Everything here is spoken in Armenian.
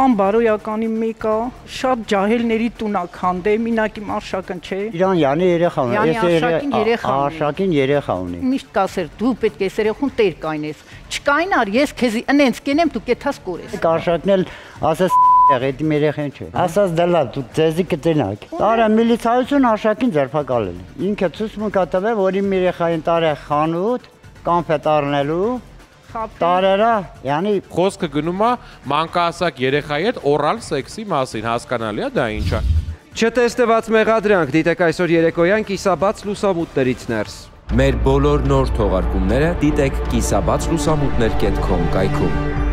անբարոյականի մեկը, շատ ջահելների տունա քանդե, մինակ իմ արշակն չէ։ Իրան յանի երեխա ունի, Արշակին երեխա Արշակին երեխա ունի։ Միշտ կասեր դու պետք է երեխուն տեր կայնես։ Չկայնար, ես քեզի ընենց կենեմ դու կեթաս կորես։ Կարշակն էլ ասես եղեդի մեր երեխան չէ։ Ասած դե լավ, դու ձեզի կտենակ։ Տարա միլիցայություն արշակին ձերբակալել։ Ինքը ցույց կտավե, որ իմ երեխային տարե խանութ կոնֆետ առնելու տարերա, yəni Խոսքը գնում է մանկահասակ երեխայի հետ օրալ սեքսի մասին, հասկանալի է դա ինչ է։ Չտեստված մեղադրանք դիտեք այսօր երեկոյան կիսաբաց լուսամուտներից ներս։ Մեր բոլոր նոր թողարկումները դիտեք կիսաբաց լուսամուտներ.com կայքում։